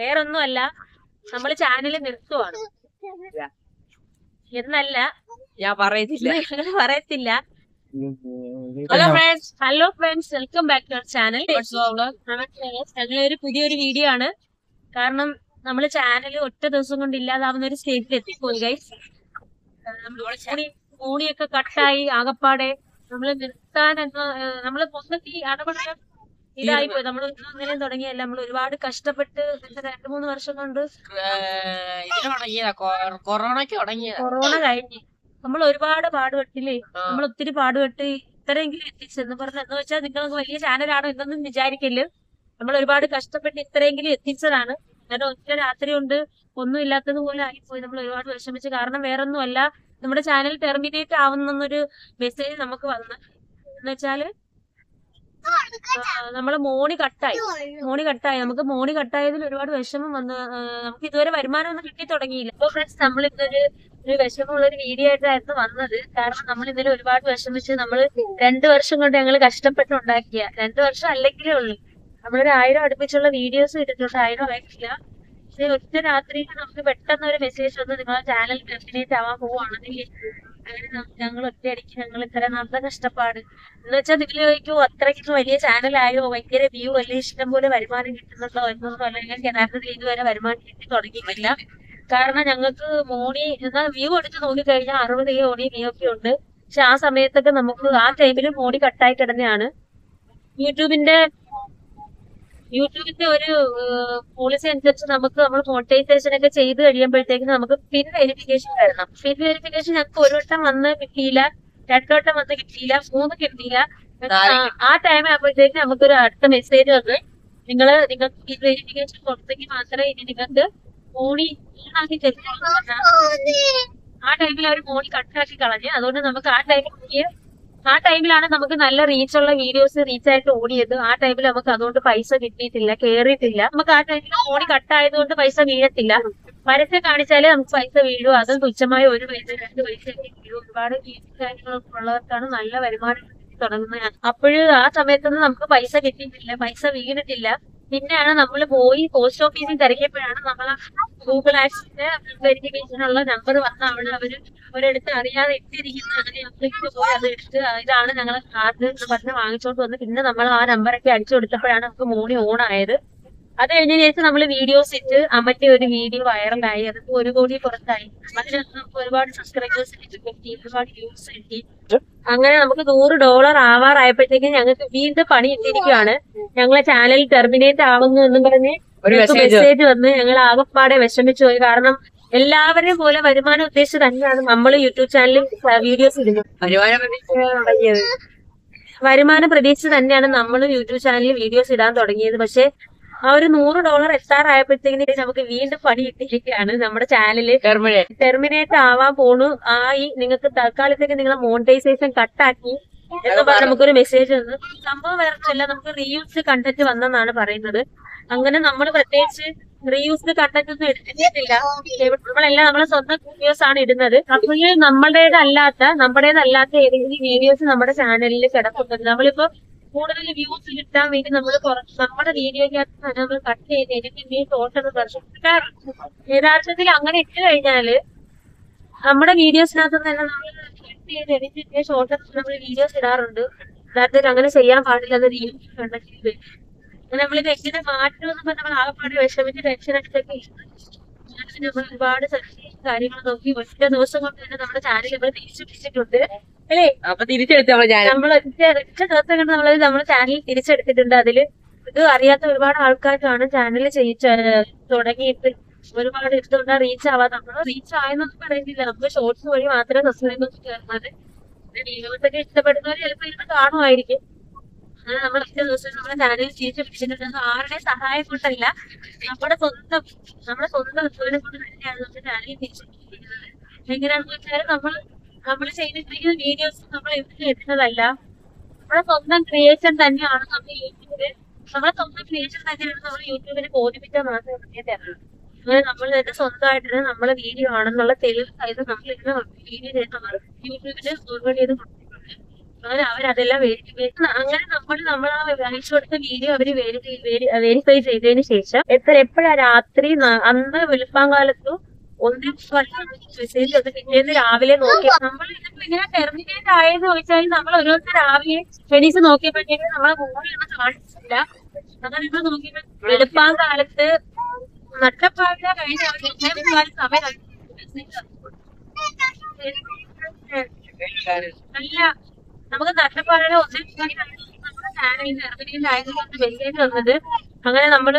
വേറൊന്നുമല്ല നമ്മൾ ചാനൽ നിർത്തുവാണ്. എന്നല്ല ഞാൻ പറയത്തില്ല. പറയത്തില്ല. Hello friends hello friends welcome back to our channel ഞങ്ങളൊരു പുതിയൊരു വീഡിയോ ആണ്. കാരണം നമ്മൾ ചാനൽ ഒറ്റ ദിവസം കൊണ്ട് ഇല്ലാതാവുന്ന ഒരു സ്റ്റേജിൽ എത്തിപ്പോയി ഗൈസ് കൂണിയൊക്കെ കട്ടായി ആകപ്പാടെ നമ്മൾ നിർത്താൻ എന്ന നമ്മൾ മൊത്തത്തിൽ അടപട ഇതായിപ്പോയി നമ്മൾ ഇന്നലെ തുടങ്ങിയല്ല നമ്മൾ ഒരുപാട് കഷ്ടപ്പെട്ട് രണ്ട് മൂന്ന് വർഷം കൊണ്ട് കൊറോണ കഴിഞ്ഞ്. നമ്മൾ ഒരുപാട് പാടുപെട്ടില്ലേ? നമ്മൾ ഒത്തിരി പാടുപെട്ട് ഇത്രയെങ്കിലും എത്തിച്ചെന്ന് പറഞ്ഞു എന്ന് വെച്ചാൽ നിങ്ങൾക്ക് വലിയ ചാനലാണോ എന്നൊന്നും വിചാരിക്കൽ നമ്മൾ ഒരുപാട് കഷ്ടപ്പെട്ട് ഇത്രയെങ്കിലും എത്തിച്ചതാണ്. കാരണം ഒറ്റ രാത്രി കൊണ്ട് ഒന്നും ഇല്ലാത്തത് പോലെ ആയിപ്പോയി. നമ്മൾ ഒരുപാട് വിഷമിച്ച്. കാരണം വേറൊന്നും അല്ല നമ്മുടെ ചാനൽ ടെർമിനേറ്റ് ആവുന്നൊരു മെസ്സേജ് നമുക്ക് വന്ന്. എന്ന് വെച്ചാൽ നമ്മളെ മോണി കട്ടായി. മോണി കട്ടായി. നമുക്ക് മോണി കട്ടായതിൽ ഒരുപാട് വിഷമം വന്ന് നമുക്ക് ഇതുവരെ വരുമാനം ഒന്നും കിട്ടി തുടങ്ങിയില്ല. അപ്പൊ ഫ്രണ്ട്സ് നമ്മൾ ഇന്നൊരു ഒരു വിഷമമുള്ള ഒരു വീഡിയോ ആയിട്ടായിരുന്നു വന്നത്. കാരണം നമ്മൾ ഇന്നലെ ഒരുപാട് വിഷമിച്ച് നമ്മൾ രണ്ടു വർഷം കൊണ്ട് ഞങ്ങൾ കഷ്ടപ്പെട്ട് ഉണ്ടാക്കിയ. രണ്ടു വർഷം അല്ലെങ്കിലേ ഉള്ളൂ. നമ്മളൊരു ആയിരം അടുപ്പിച്ചുള്ള വീഡിയോസ് ഇട്ടിട്ടുണ്ട്. ആയിരം ആയിട്ടില്ല. പക്ഷെ ഒറ്റ രാത്രിയിൽ നമുക്ക് പെട്ടെന്ന് ഒരു മെസ്സേജ് വന്ന് നിങ്ങളെ ചാനൽ ഡെഫിനേറ്റ് ആവാൻ പോവാണെങ്കിൽ ഞങ്ങൾ ഒറ്റയടിക്ക് ഞങ്ങൾ ഇത്ര നല്ല കഷ്ടപ്പാട്. എന്ന് വെച്ചാൽ നിങ്ങൾ ചോദിക്കൂ അത്രയ്ക്ക് വലിയ ചാനലായോ ഭയങ്കര വ്യൂ വലിയ ഇഷ്ടം പോലെ വരുമാനം കിട്ടുന്നുണ്ടോ എന്നൊന്നും അല്ലെങ്കിൽ യഥാർത്ഥത്തിൽ ഇതുവരെ വരുമാനം കിട്ടി തുടങ്ങിയിട്ടില്ല. കാരണം ഞങ്ങൾക്ക് മോണി എന്നാൽ വ്യൂ എടുത്ത് നോക്കിക്കഴിഞ്ഞാൽ അറുപത് കോടി വ്യൂ ഉണ്ട്. പക്ഷെ ആ സമയത്തൊക്കെ നമുക്ക് ആ ടൈമിൽ മോണി കട്ടായി കിടന്നെയാണ്. യൂട്യൂബിന്റെ യൂട്യൂബിന്റെ ഒരു പോളിസി അനുസരിച്ച് നമുക്ക് നമ്മൾ മോണിറ്റൈസേഷൻ ഒക്കെ ചെയ്ത് കഴിയുമ്പോഴത്തേക്ക് നമുക്ക് പിൻ വെരിഫിക്കേഷൻ വരണം. പിൻ വെരിഫിക്കേഷൻ ഞങ്ങൾക്ക് ഒരു വട്ടം വന്ന് കിട്ടിയില്ല രണ്ടു വട്ടം വന്ന് കിട്ടിയില്ല മൂന്ന് കിട്ടിയില്ല. ആ- ടൈം ആകുമ്പോഴത്തേക്ക് നമുക്കൊരു അടുത്ത മെസ്സേജ് വന്ന് നിങ്ങൾ നിങ്ങൾക്ക് പിൻ വെരിഫിക്കേഷൻ കൊടുത്തെങ്കിൽ മാത്രമേ ഇനി നിങ്ങൾക്ക് മോണി ഓണാക്കി തരുള്ളൂ ആ ടൈമിൽ അവർ മോണി കട്ടാക്കി കളഞ്ഞ് അതുകൊണ്ട് നമുക്ക് ആ ടൈമിൽ ആ ടൈമിലാണ് നമുക്ക് നല്ല റീച്ച് ഉള്ള വീഡിയോസ് റീച്ച് ആയിട്ട് ഓടിയത്. ആ ടൈമിൽ നമുക്ക് അതുകൊണ്ട് പൈസ കിട്ടിയിട്ടില്ല കേറിയിട്ടില്ല. നമുക്ക് ആ ടൈമിൽ ഓടി കട്ടായതുകൊണ്ട് പൈസ വീഴത്തില്ല. പരസ്യം കാണിച്ചാലേ നമുക്ക് പൈസ വീഴും. അതും തുച്ഛമായ ഒരു പൈസ രണ്ട് പൈസ വീഴും ഒരുപാട് കാര്യങ്ങളൊക്കെ ഉള്ളവർക്കാണ് നല്ല വരുമാനം തുടങ്ങുന്നത്. അപ്പോഴും ആ സമയത്തൊന്നും നമുക്ക് പൈസ കിട്ടിയിട്ടില്ല. പൈസ വീണിട്ടില്ല. പിന്നെയാണ് നമ്മൾ പോയി പോസ്റ്റ് ഓഫീസിൽ തിരക്കിയപ്പോഴാണ് നമ്മൾ ഗൂഗിൾ ആപ്സിന്റെ വെരിഫിക്കേഷനുള്ള നമ്പർ വന്ന അവിടെ അവർ ഒരിടത്ത് അറിയാതെ ഇട്ടിരിക്കുന്ന അങ്ങനെ അപ്ലിക്കേഷൻ പോയി അത് എടുത്ത് ഇതാണ് ഞങ്ങളെ കാർഡ് എന്ന് പറഞ്ഞ് വാങ്ങിച്ചോണ്ട് വന്ന്. പിന്നെ നമ്മൾ ആ നമ്പറൊക്കെ അടിച്ചു കൊടുത്തപ്പോഴാണ് നമുക്ക് മോണി ഓൺ ആയത്. അത് കഴിഞ്ഞ ശേഷം നമ്മൾ വീഡിയോസ് ഇട്ട് അമ്മന്റെ ഒരു വീഡിയോ വൈറലായി അത് ഒരു കോടി പുറത്തായി. അതിനകത്ത് നമുക്ക് ഒരുപാട് സബ്സ്ക്രൈബേഴ്സ് കിട്ടി ഒരുപാട് വ്യൂസ് കിട്ടി അങ്ങനെ നമുക്ക് നൂറ് ഡോളർ ആവാറായപ്പോഴത്തേക്കും ഞങ്ങൾക്ക് വീണ്ടും പണി ഇട്ടിരിക്കുകയാണ് ഞങ്ങളെ ചാനൽ ടെർമിനേറ്റ് ആവുന്നു എന്നും പറഞ്ഞ് മെസ്സേജ് വന്ന് ഞങ്ങൾ ആകപ്പാടെ വിഷമിച്ചു പോയി. കാരണം എല്ലാവരെയും പോലെ വരുമാനം ഉദ്ദേശിച്ച് തന്നെയാണ് നമ്മൾ യൂട്യൂബ് ചാനലിൽ വീഡിയോസ് ഇടുന്നത്. വരുമാനം പ്രതീക്ഷിച്ച് തന്നെയാണ് നമ്മൾ യൂട്യൂബ് ചാനലിൽ വീഡിയോസ് ഇടാൻ തുടങ്ങിയത്. പക്ഷെ ആ ഒരു നൂറ് ഡോളർ എത്താറായപ്പോഴത്തേക്കിന് നമുക്ക് വീണ്ടും പണി കിട്ടിയിരിക്കുകയാണ്. നമ്മുടെ ചാനലിൽ ടെർമിനേറ്റ് ആവാൻ പോണു. ആയി നിങ്ങൾക്ക് തൽക്കാലത്തേക്ക് നിങ്ങളെ മോണിറ്റൈസേഷൻ കട്ടാക്കി എന്ന് പറഞ്ഞ് നമുക്കൊരു മെസ്സേജ് തന്നു. സംഭവം വേറൊന്നുമില്ല നമുക്ക് റീയൂസ് കണ്ടന്റ് വന്നെന്നാണ് പറയുന്നത്. അങ്ങനെ നമ്മൾ പ്രത്യേകിച്ച് റീയൂസ്ഡ് കണ്ടന്റ് ഒന്നും എടുത്തിട്ടില്ല. നമ്മളെല്ലാം നമ്മളെ സ്വന്തം വീഡിയോസ് ആണ് ഇടുന്നത്. അപ്പോൾ നമ്മളുടേതല്ലാത്ത നമ്മുടേതല്ലാത്ത ഏതെങ്കിലും വീഡിയോസ് നമ്മുടെ ചാനലിൽ കിടക്കുന്നത് നമ്മളിപ്പോ കൂടുതൽ വ്യൂസ് കിട്ടാൻ വേണ്ടി നമ്മൾ നമ്മുടെ വീഡിയോയ്ക്കകത്ത് തന്നെ നമ്മൾ കട്ട് ചെയ്ത് എനിക്ക് ടോട്ടൽ ദർശിക്കാറുണ്ട് യഥാർത്ഥത്തിൽ അങ്ങനെ ഇട്ട് കഴിഞ്ഞാൽ നമ്മുടെ വീഡിയോസിനകത്ത് തന്നെ നമ്മൾ കട്ട് ചെയ്ത് എഡിറ്റ് ചെയ്ത് ഷോർട്ട് നമ്മൾ വീഡിയോസ് ഇടാറുണ്ട്. യഥാർത്ഥത്തിൽ അങ്ങനെ ചെയ്യാൻ പാടില്ല എന്ന കണ്ടെത്തിയത് നമ്മളിത് എങ്ങനെ മാറ്റുമെന്ന് പറഞ്ഞ് നമ്മൾ ആകെപ്പാട് വിഷമിച്ച് ടെൻഷൻ ഞാനിതിന് നമ്മൾ ഒരുപാട് കാര്യങ്ങൾ നോക്കി ഒറ്റ ദിവസം കൊണ്ട് തന്നെ നമ്മുടെ ചാനൽ നമ്മൾ തിരിച്ചു പിടിച്ചിട്ടുണ്ട്. അല്ലേ? അപ്പൊ തിരിച്ചെടുത്ത് നമ്മൾ ഞാൻ നമ്മൾ ദിവസം കൊണ്ട് നമ്മൾ നമ്മുടെ ചാനൽ തിരിച്ചെടുത്തിട്ടുണ്ട്. അതിൽ ഇത് അറിയാത്ത ഒരുപാട് ആൾക്കാർക്കാണ് ചാനൽ തുടങ്ങിയിട്ട് ഒരുപാട് ഇഷ്ടമുണ്ട് റീച്ച് ആവാതെ നമ്മൾ റീച്ച് ആയെന്നൊന്നും പറയുന്നില്ല. നമ്മൾ ഷോർട്സ് വഴി മാത്രമേ സബ്സ്ക്രൈബ് കയറുന്നത് വീഡിയോസൊക്കെ ഇഷ്ടപ്പെടുന്നവർ ചിലപ്പോൾ ഇരുന്ന് കാണുമായിരിക്കും. നമ്മൾ ഒറ്റ ദിവസം നമ്മുടെ ചാനൽ തിരിച്ചു പിടിച്ചിട്ടുണ്ട് ആരുടെ സഹായം കൊണ്ടല്ല നമ്മുടെ സ്വന്തം നമ്മുടെ സ്വന്തം അധ്വാനം കൊണ്ട് തന്നെയാണ് നമ്മുടെ ചാനൽ തിരിച്ചു എങ്ങനെയാണെന്ന് വെച്ചാൽ നമ്മൾ നമ്മൾ ചെയ്തിട്ടിരിക്കുന്ന വീഡിയോസ് നമ്മൾ എവിടെ ഇടുന്നതല്ല നമ്മുടെ സ്വന്തം ക്രിയേഷൻ തന്നെയാണ് നമ്മൾ യൂട്യൂബിൽ നമ്മുടെ സ്വന്തം ക്രിയേഷൻ തന്നെയാണ് നമ്മൾ യൂട്യൂബിൽ ബോധിപ്പിച്ചാൽ മാത്രമേ നമുക്ക് തരുള്ളൂ അങ്ങനെ നമ്മൾ തന്നെ സ്വന്തമായിട്ട് നമ്മളെ വീഡിയോ ആണെന്നുള്ള തെളിവ് സഹിതം നമ്മൾ ഇന്ന് വീഡിയോ ചെയ്ത് നമ്മൾ യൂട്യൂബിൽ ഫോർവേഡ് ചെയ്ത് കൊടുത്തിട്ടുണ്ട്. അങ്ങനെ അവരതെല്ലാം വെരിഫൈ അങ്ങനെ നമ്മൾ നമ്മൾ ആ അയച്ചു കൊടുത്ത വീഡിയോ അവർ വെരിഫൈ ചെയ്തതിന് ശേഷം എത്ര എപ്പോഴാ രാത്രി അന്ന് വെളുപ്പാങ്കാലത്തും ഒന്നേ മെസ്സേജ് വന്ന് പിറ്റേന്ന് രാവിലെ നോക്കി നമ്മൾ ഇതിപ്പോ ഇങ്ങനെ ടെർമിനേറ്റ് ആയെന്ന് ചോദിച്ചാൽ നമ്മൾ ഒരു ദിവസം രാവിലെ എണീച്ച് നോക്കിയപ്പോഴത്തേക്ക് നമ്മളെ മുകളിലൊന്നും കാണിച്ചില്ല അങ്ങനെ നമ്മൾ നോക്കിയപ്പോ വെളുപ്പാങ്കാലത്ത് നട്ടപ്പാടിയ കഴിഞ്ഞ ഒരു ഒന്നേ മുക്കാൽ സമയം അല്ല നമുക്ക് നഷ്ടപ്പാടാണ് ഒന്നേ നമ്മുടെ ചാനലിൽ നിർമ്മിതിയിൽ ആയതുകൊണ്ട് മെസ്സേജ് വന്നത് അങ്ങനെ നമ്മൾ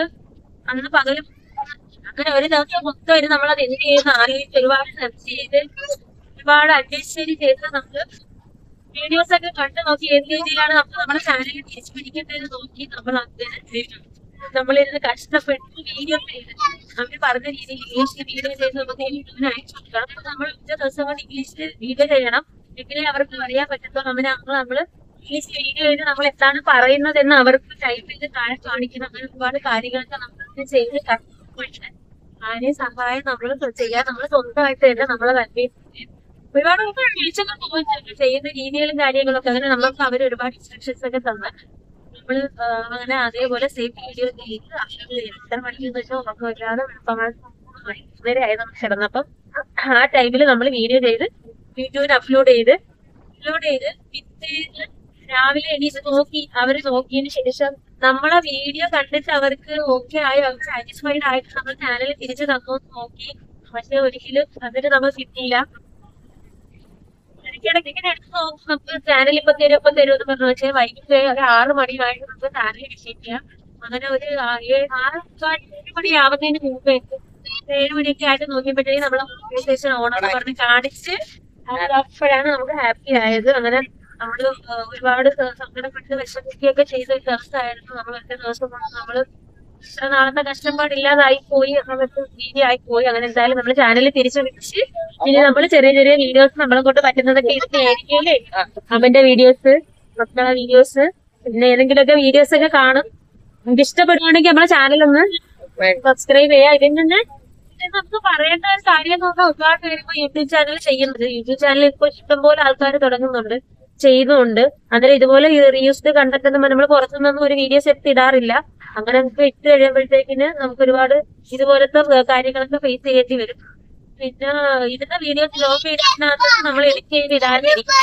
അന്ന് പകലും അങ്ങനെ ഒരു ദിവസം മൊത്തം ഒരു നമ്മളത് എന്ത് ചെയ്യുന്ന ആലോചിച്ച് ഒരുപാട് സെർച്ച് ചെയ്ത് ഒരുപാട് അന്വേഷിച്ചതിന് ശേഷം നമ്മൾ വീഡിയോസ് ഒക്കെ കണ്ടു നോക്കി എന്ത് രീതിയിലാണ് നമുക്ക് നമ്മുടെ ചാനലിൽ തിരിച്ചു പിടിക്കുന്നതെന്ന് നോക്കി നമ്മൾ അങ്ങനെ നമ്മളിരുന്ന് കഷ്ടപ്പെട്ട് വീഡിയോ ചെയ്ത് അവർ പറഞ്ഞ രീതിയിൽ ഇംഗ്ലീഷിൽ വീഡിയോ ചെയ്ത് നമുക്ക് യൂട്യൂബിന് അയച്ചു കൊടുക്കണം. അപ്പൊ നമ്മൾ ഉച്ച ദിവസം കൊണ്ട് ഇംഗ്ലീഷിൽ വീഡിയോ ചെയ്യണം. എങ്കിലേ അവർക്ക് അറിയാൻ പറ്റത്തുള്ളൂ. അങ്ങനെ നമ്മൾ നമ്മൾ ഇംഗ്ലീഷ് വീഡിയോ ചെയ്ത് നമ്മൾ എന്താണ് പറയുന്നതെന്ന് അവർക്ക് ടൈപ്പ് ചെയ്ത് താഴെ കാണിക്കണം. അങ്ങനെ ഒരുപാട് കാര്യങ്ങളൊക്കെ നമ്മൾ ചെയ്ത് കഷ്ടപ്പെട്ട് ആരെയും സഹായം നമ്മൾ ചെയ്യാൻ നമ്മൾ സ്വന്തമായിട്ട് തന്നെ നമ്മളെ തന്നെ ഒരുപാട് ചെയ്യുന്ന രീതികളും കാര്യങ്ങളൊക്കെ. അങ്ങനെ നമ്മൾക്ക് അവർ ഒരുപാട് ഇൻസ്ട്രക്ഷൻസ് ഒക്കെ തന്ന് നമ്മൾ അങ്ങനെ അതേപോലെ സേഫ് വീഡിയോ ചെയ്ത് എത്ര മണിക്കെന്ന് വെച്ചാൽ നമുക്ക് വരാതെ വരെ ആയി നമുക്ക് കിടന്നപ്പം ആ ടൈമിൽ നമ്മൾ വീഡിയോ ചെയ്ത് യൂട്യൂബിൽ അപ്ലോഡ് ചെയ്ത് അപ്ലോഡ് ചെയ്ത് പിറ്റേന്ന് രാവിലെ എണീറ്റ് നോക്കി അവർ നോക്കിയതിന് ശേഷം നമ്മളെ വീഡിയോ കണ്ടിട്ട് അവർക്ക് ഓക്കെ ആയി അവർ സാറ്റിസ്ഫൈഡ് ആയിട്ട് നമ്മൾ ചാനൽ തിരിച്ചു തന്നു നോക്കി. പക്ഷെ ഒരിക്കലും അതിന് നമ്മൾ കിട്ടിയില്ല. ഇടയ്ക്കിടയ്ക്ക് ഇങ്ങനെ എടുത്ത് നോക്കും നമുക്ക് ചാനൽ ഇപ്പൊ തരും ഇപ്പൊ തരും എന്ന് പറഞ്ഞു. പക്ഷേ വൈകിട്ട് ഒരു ആറ് മണിയായിട്ട് നമുക്ക് ചാനൽ കിട്ടിയില്ല അങ്ങനെ ഒരു ആറ് ഏഴ് മണി ആവുന്നതിന് മുമ്പേ ഏഴ് മണിയൊക്കെ ആയിട്ട് നോക്കിയപ്പോഴത്തേക്ക് നമ്മളെ സ്റ്റേഷൻ ഓണർ പറഞ്ഞ് കാണിച്ച് അപ്പോഴാണ് നമുക്ക് ഹാപ്പി ആയത്. അങ്ങനെ നമ്മൾ ആ, ഒരുപാട് സങ്കടപ്പെട്ട് വിഷമിക്കുകയൊക്കെ ചെയ്ത ഒരു ദിവസമായിരുന്നു. നമ്മൾ ഒറ്റ ദിവസം കൊണ്ട് നമ്മൾ ഇത്ര നാളത്തെ കഷ്ടപ്പാട് ഇല്ലാതായി പോയി നമുക്ക് വീഡിയോ ആയി പോയി. അങ്ങനെ എന്തായാലും നമ്മൾ ചാനൽ തിരിച്ചു വിളിച്ച് ഇനി നമ്മൾ ചെറിയ ചെറിയ വീഡിയോസ് നമ്മളെ കൊണ്ട് പറ്റുന്നതൊക്കെ ഇരുത്തിയായിരിക്കുമല്ലേ അവന്റെ വീഡിയോസ് മക്കളെ വീഡിയോസ് പിന്നെ ഏതെങ്കിലുമൊക്കെ വീഡിയോസ് ഒക്കെ കാണും. നമുക്ക് ഇഷ്ടപ്പെടുകയാണെങ്കിൽ നമ്മളെ ചാനൽ ഒന്ന് സബ്സ്ക്രൈബ് ചെയ്യാം. ഇതിൽ നിന്ന് നമുക്ക് പറയേണ്ട ഒരു കാര്യം എന്ന് പറഞ്ഞാൽ ഒരുപാട് പേര് ഇപ്പൊ യൂട്യൂബ് ചാനൽ ചെയ്യുന്നുണ്ട്. യൂട്യൂബ് ചാനൽ ഇപ്പൊ ഇഷ്ടംപോലെ ആൾക്കാർ തുടങ്ങുന്നുണ്ട്. ചെയ്യുന്നുണ്ട് അന്നേരം ഇതുപോലെ റീയൂസ്ഡ് കണ്ടന്റ് ഒന്നും നമ്മൾ പുറത്തുനിന്നൊന്നും ഒരു വീഡിയോസ് എടുത്ത് ഇടാറില്ല. അങ്ങനെ നമുക്ക് ഇട്ട് കഴിയുമ്പോഴത്തേക്കിന് നമുക്ക് ഒരുപാട് ഇതുപോലത്തെ കാര്യങ്ങളൊക്കെ ഫേസ് ചെയ്യേണ്ടി വരും. പിന്നെ ഇതിന്റെ വീഡിയോസ് ലോക്ക് ചെയ്തിട്ട് നമ്മൾ എഡിറ്റ് ചെയ്ത് ഇടാതിരിക്കും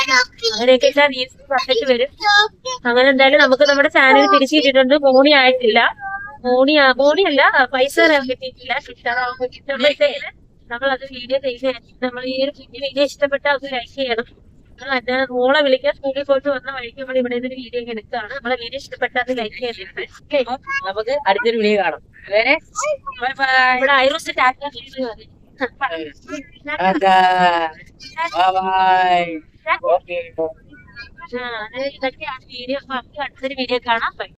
അങ്ങനെയൊക്കെ വ്യൂസ് പറഞ്ഞിട്ട് വരും. അങ്ങനെ എന്തായാലും നമുക്ക് നമ്മുടെ ചാനൽ തിരിച്ചിട്ടിട്ടുണ്ട്. മോണി ആയിട്ടില്ല. മോണി മോണി അല്ല പൈസ കിട്ടിയിട്ടില്ല കിട്ടാറാവുമ്പോൾ നമ്മൾ അത് വീഡിയോ ചെയ്ത് നമ്മൾ ഈ ഒരു വീഡിയോ ഇഷ്ടപ്പെട്ടാൽ അത് ലൈക്ക് ചെയ്യണം. മോളെ വിളിക്കാൻ സ്കൂളിൽ പോയിട്ട് വന്ന വഴിക്ക് നമ്മൾ ഇവിടെ നിന്ന് വീഡിയോ ഒക്കെ എടുക്കുകയാണ് നമ്മളെ വീഡിയോ ഇഷ്ടപ്പെട്ടാന്ന് ലൈക്ക് ചെയ്തിട്ട് നമുക്ക് അടുത്തൊരു വീഡിയോ കാണാം. ഇവിടെ ഐറോസ് ടാറ്റാ ഇതൊക്കെയാണ് വീഡിയോ അടുത്തൊരു വീഡിയോ കാണാം.